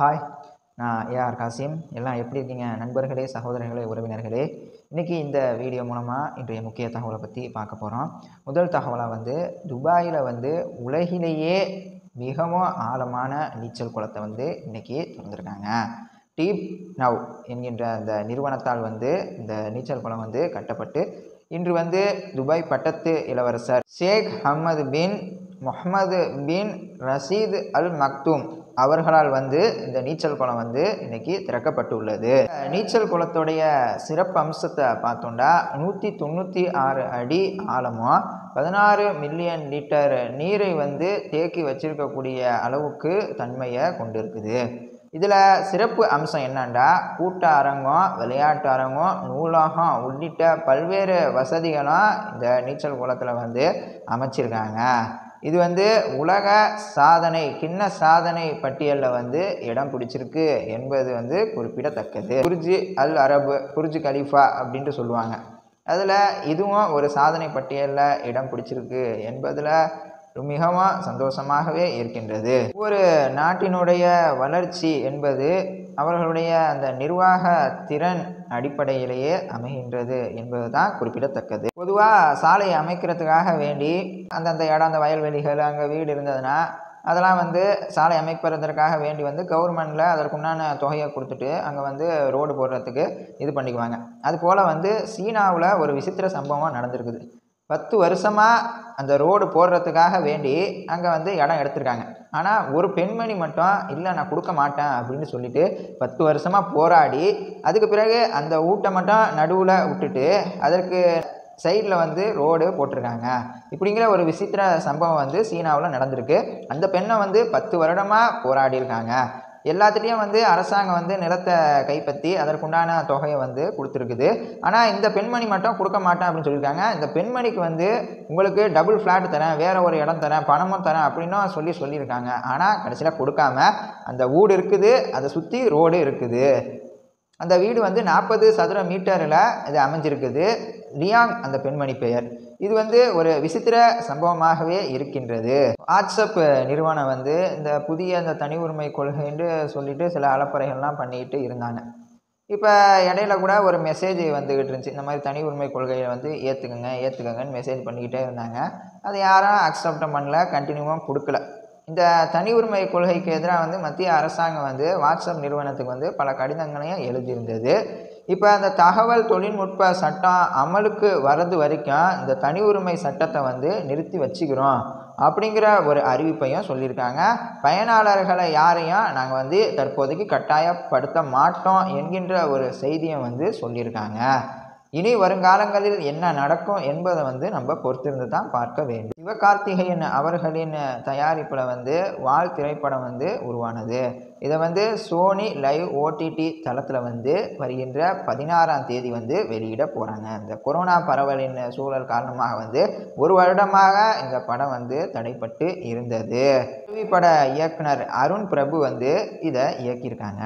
Hi நான் AR Kasim. எல்லாம் எப்படி இருக்கீங்க? நண்பர்களே சகோதரர்களே உறவினர்களே இன்றைக்கி இந்த வீடியோ மூலமாக இன்றைய முக்கிய தகவலை பற்றி பார்க்க போகிறோம் முதல் தகவலாக வந்து துபாயில் வந்து உலகிலேயே மிகவும் ஆழமான நீச்சல் குளத்தை வந்து இன்றைக்கி திறந்துருக்காங்க. டீப் நவ் என்கின்ற அந்த நிறுவனத்தால் வந்து இந்த நீச்சல் குளம் வந்து கட்டப்பட்டு இன்று வந்து துபாய் பட்டத்து இளவரசர் ஷேக் ஹம்மது பின் முஹம்மது பின் ரஷீத் அல் மக்தூம் அவர்களால் வந்து இந்த நீச்சல் குளம் வந்து இன்னைக்கு திறக்கப்பட்டுள்ளது. நீச்சல் குளத்துடைய சிறப்பு அம்சத்தை பார்த்தோம்னா நூற்றி தொண்ணூற்றி ஆறு அடி ஆழமும் பதினாறு மில்லியன் லிட்டர் நீரை வந்து தேக்கி வச்சிருக்கக்கூடிய அளவுக்கு தன்மையை கொண்டிருக்குது. இதில் சிறப்பு அம்சம் என்னண்டா கூட்ட அரங்கம் விளையாட்டு அரங்கம் நூலகம் உள்ளிட்ட பல்வேறு வசதிகளும் இந்த நீச்சல் குளத்தில் வந்து அமைச்சிருக்காங்க. இது வந்து உலக சாதனை கிண்ண சாதனை பட்டியலில் வந்து இடம் பிடிச்சிருக்கு என்பது வந்து குறிப்பிடத்தக்கது. புர்ஜி அல் அரபு புர்ஜ் கலீஃபா அப்படின்ட்டு சொல்லுவாங்க. அதில் இதுவும் ஒரு சாதனை பட்டியலில் இடம் பிடிச்சிருக்கு என்பதில் மிகவும் சந்தோஷமாகவே இருக்கின்றது. ஒரு நாட்டினுடைய வளர்ச்சி என்பது அவர்களுடைய அந்த நிர்வாக திறன் அடிப்படையிலேயே அமைகின்றது என்பது தான் குறிப்பிடத்தக்கது. பொதுவாக சாலை அமைக்கிறதுக்காக வேண்டி அந்தந்த இடம் அந்த வயல்வெளிகள் அங்கே வீடு இருந்ததுன்னா அதெல்லாம் வந்து சாலை அமைப்பதற்காக வேண்டி வந்து கவர்மெண்டில் அதற்குண்டான தொகையை கொடுத்துட்டு அங்கே வந்து ரோடு போடுறதுக்கு இது பண்ணிக்குவாங்க. அது போல் வந்து சீனாவில் ஒரு விசித்திர சம்பவம் நடந்திருக்குது. பத்து வருஷமாக அந்த ரோடு போடுறதுக்காக வேண்டி அங்கே வந்து இடம் எடுத்திருக்காங்க. ஆனால் ஒரு பெண்மணி மட்டும் இல்லை நான் கொடுக்க மாட்டேன் அப்படின்னு சொல்லிட்டு பத்து வருஷமாக போராடி அதுக்கு பிறகு அந்த ஊட்டை மட்டும் நடுவில் விட்டுட்டு அதற்கு சைடில் வந்து ரோடு போட்டிருக்காங்க. இப்படிங்கிற ஒரு விசித்திர சம்பவம் வந்து சீனாவில் நடந்திருக்கு. அந்த பெண்ணை வந்து பத்து வருடமாக போராடியிருக்காங்க. எல்லாத்துலேயும் வந்து அரசாங்கம் வந்து நிலத்தை கைப்பற்றி அதற்குண்டான தொகையை வந்து கொடுத்துருக்குது. ஆனால் இந்த பெண்மணி மட்டும் கொடுக்க மாட்டேன் அப்படின்னு சொல்லியிருக்காங்க. இந்த பெண்மணிக்கு வந்து உங்களுக்கு டபுள் ஃப்ளாட் தரேன் வேறு ஒரு இடம் தரேன் பணமும் தரேன் அப்படின்னும் சொல்லி சொல்லியிருக்காங்க. ஆனால் கடைசியில் கொடுக்காம அந்த வீடு இருக்குது அதை சுற்றி ரோடு இருக்குது. அந்த வீடு வந்து நாற்பது சதுர மீட்டரில் இது அமைஞ்சிருக்குது. லியாங் அந்த பெண்மணி பெயர். இது வந்து ஒரு விசித்திர சம்பவமாகவே இருக்கின்றது. வாட்ஸ்அப் நிறுவனம் வந்து இந்த புதிய அந்த தனி உரிமை கொள்கைன்னு சொல்லிட்டு சில அலப்பறைகள்லாம் பண்ணிக்கிட்டு இருந்தாங்க. இப்போ இடையில கூட ஒரு மெசேஜ் வந்துக்கிட்டு இருந்துச்சு. இந்த மாதிரி தனி உரிமை கொள்கையை வந்து ஏற்றுக்குங்க ஏற்றுக்கங்கன்னு மெசேஜ் பண்ணிக்கிட்டே இருந்தாங்க. அதை யாரும் அக்செப்ட் பண்ணல கண்டினியூவாக கொடுக்கல. இந்த தனி உரிமை கொள்கைக்கு எதிராக வந்து மத்திய அரசாங்கம் வந்து வாட்ஸ்அப் நிறுவனத்துக்கு வந்து பல கடிதங்களையும் எழுதியிருந்தது. இப்போ அந்த தகவல் தொழில்நுட்ப சட்டம் அமலுக்கு வர்றது வரைக்கும் இந்த தனி உரிமை சட்டத்தை வந்து நிறுத்தி வச்சுக்கிறோம் அப்படிங்கிற ஒரு அறிவிப்பையும் சொல்லியிருக்காங்க. பயனாளர்களை யாரையும் நாங்கள் வந்து தற்போதைக்கு கட்டாயப்படுத்த மாட்டோம் என்கின்ற ஒரு செய்தியை வந்து சொல்லியிருக்காங்க. இனி வருங்காலங்களில் என்ன நடக்கும் என்பதை வந்து நம்ம பொறுத்திருந்து தான் பார்க்க வேண்டும். சிவகார்த்திகேயன் அவர்களின் தயாரிப்பில் வந்து வால் திரைப்படம் வந்து உருவானது. இதை வந்து சோனி லைவ் ஓடிடி தளத்தில் வந்து வருகின்ற பதினாறாம் தேதி வந்து வெளியிட போகிறாங்க இந்த கொரோனா பரவலின் சூழல் காரணமாக வந்து ஒரு வருடமாக இந்த படம் வந்து தடைப்பட்டு இருந்தது. பட இயக்குனர் அருண் பிரபு வந்து இதை இயக்கியிருக்காங்க.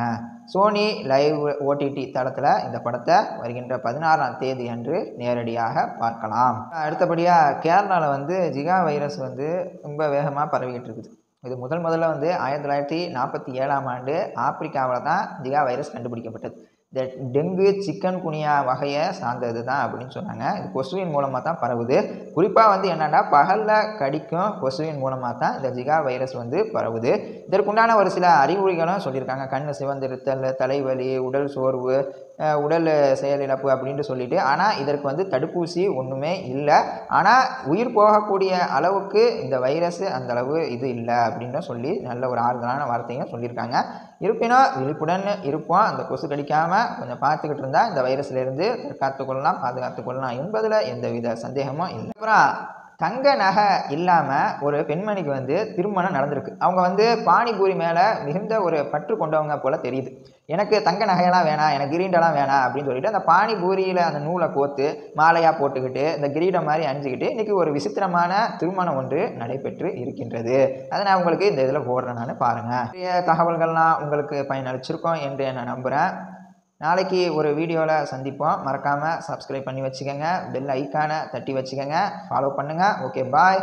சோனி லைவ் ஓடிடி தளத்தில் இந்த படத்தை வருகின்ற பதினாறாம் தேதி அன்று நேரடியாக பார்க்கலாம். அடுத்தபடியாக கேரளாவில் வந்து ஜிகா வைரஸ் வந்து ரொம்ப வேகமாக பரவிக்கிட்டு இருக்குது. இது முதல் முதல்ல வந்து ஆயிரத்தி தொள்ளாயிரத்தி நாற்பத்தி ஏழாம் ஆண்டு ஆப்பிரிக்காவில் தான் ஜிகா வைரஸ் கண்டுபிடிக்கப்பட்டது. இந்த டெங்கு சிக்கன் குனியா வகையை சார்ந்தது தான் அப்படின்னு சொன்னாங்க. இது கொசுவின் மூலமாக தான் பரவுது. குறிப்பாக வந்து என்னென்னா பகலில் கடிக்கும் கொசுவின் மூலமாக தான் இந்த ஜிகா வைரஸ் வந்து பரவுது. இதற்குண்டான ஒரு சில அறிகுறிகளும் சொல்லியிருக்காங்க. கண் சிவந்திருத்தல் தலைவலி உடல் சோர்வு உடல் செயலிழப்பு அப்படின்ட்டு சொல்லிட்டு ஆனால் இதற்கு வந்து தடுப்பூசி ஒன்றுமே இல்லை. ஆனால் உயிர் போகக்கூடிய அளவுக்கு இந்த வைரஸ் அந்த அளவு இது இல்லை அப்படின்னு சொல்லி நல்ல ஒரு ஆறுதலான வார்த்தையும் சொல்லியிருக்காங்க. இருப்பினும் விழிப்புடன் இருப்போம். அந்த கொசு கடிக்காமல் கொஞ்சம் பார்த்துக்கிட்டு இருந்தால் இந்த வைரஸ்லேருந்து தற்காத்துக்கொள்ளலாம் பாதுகாத்துக்கொள்ளலாம் என்பதில் எந்தவித சந்தேகமும் இல்லை. அப்புறம் தங்க நகை இல்லாமல் ஒரு பெண்மணிக்கு வந்து திருமணம் நடந்திருக்கு. அவங்க வந்து பானிபூரி மேலே மிகுந்த ஒரு பற்று கொண்டவங்க போல் தெரியுது. எனக்கு தங்க நகையெல்லாம் வேணாம் எனக்கு கிரீண்டெல்லாம் வேணாம் அப்படின்னு சொல்லிட்டு அந்த பானிபூரியில் அந்த நூலை கோத்து மாலையாக போட்டுக்கிட்டு இந்த கிரீடம் மாதிரி அணிஞ்சிக்கிட்டு இன்றைக்கி ஒரு விசித்திரமான திருமணம் ஒன்று நடைபெற்று இருக்கின்றது. அதை நான் உங்களுக்கு இந்த இதில் போடுறேன் நான் பாருங்கள் நிறைய தகவல்கள்லாம் உங்களுக்கு பயனளிச்சிருக்கோம் என்று நான் நம்புகிறேன் நாளைக்கு ஒரு வீடியோவில் சந்திப்போம். மறக்காமல் சப்ஸ்கிரைப் பண்ணி வச்சுக்கோங்க. பெல் ஐக்கானை தட்டி வச்சுக்கோங்க. ஃபாலோ பண்ணுங்கள் ஓகே பாய்